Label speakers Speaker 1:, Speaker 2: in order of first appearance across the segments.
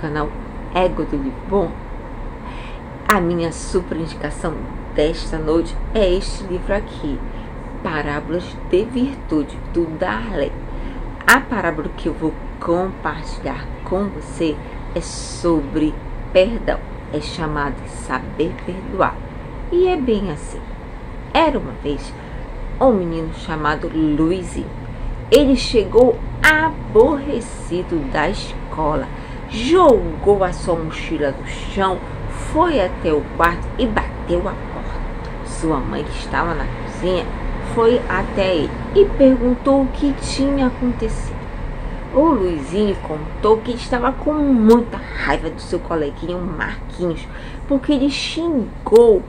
Speaker 1: canal Ego do Livro Bom. A minha super indicação desta noite é este livro aqui, Parábolas de Virtude, do Darley. A parábola que eu vou compartilhar com você é sobre perdão. É chamado Saber Perdoar. E é bem assim. Era uma vez um menino chamado Luizinho. Ele chegou aborrecido da escola jogou a sua mochila no chão, foi até o quarto e bateu a porta. Sua mãe, que estava na cozinha, foi até ele e perguntou o que tinha acontecido. O Luizinho contou que estava com muita raiva do seu coleguinha Marquinhos, porque ele xingou,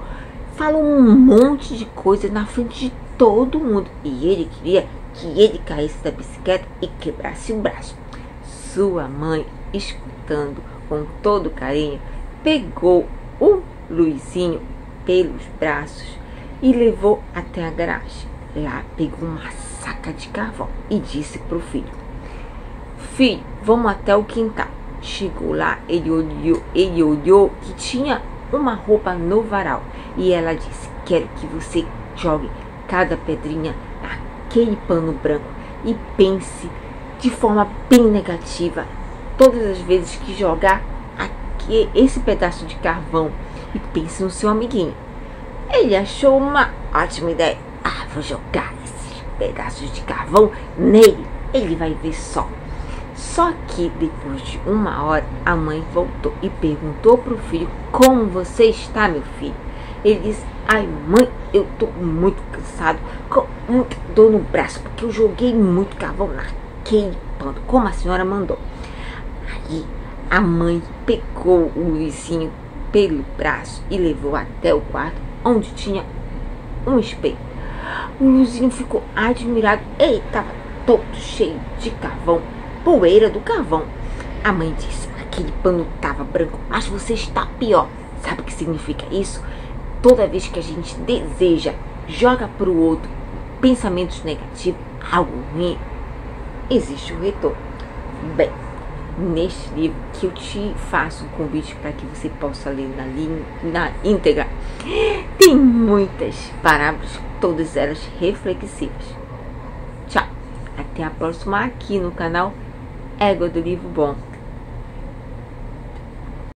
Speaker 1: falou um monte de coisa na frente de todo mundo e ele queria que ele caísse da bicicleta e quebrasse o braço. Sua mãe escutando com todo carinho, pegou o Luizinho pelos braços e levou até a garagem. Lá pegou uma saca de carvão e disse para o filho: Filho, vamos até o quintal. Chegou lá, ele olhou, ele olhou que tinha uma roupa no varal e ela disse: Quero que você jogue cada pedrinha naquele pano branco e pense de forma bem negativa todas as vezes que jogar aqui, esse pedaço de carvão e pense no seu amiguinho. Ele achou uma ótima ideia. Ah, vou jogar esses pedaços de carvão nele. Ele vai ver só. Só que depois de uma hora, a mãe voltou e perguntou para o filho: Como você está, meu filho? Ele disse: Ai, mãe, eu tô muito cansado, com muita dor no braço, porque eu joguei muito carvão naquele pano, como a senhora mandou. A mãe pegou o Luizinho pelo braço e levou até o quarto, onde tinha um espelho. O Luizinho ficou admirado. Ele estava todo cheio de carvão, poeira do carvão. A mãe disse: aquele pano estava branco, mas você está pior. Sabe o que significa isso? Toda vez que a gente deseja, joga para o outro pensamentos negativos, algo ruim, existe o retorno. Bem, neste livro que eu te faço um convite para que você possa ler na, linha, na íntegra. Tem muitas parábolas, todas elas reflexivas. Tchau, até a próxima aqui no canal Égua do Livro Bom.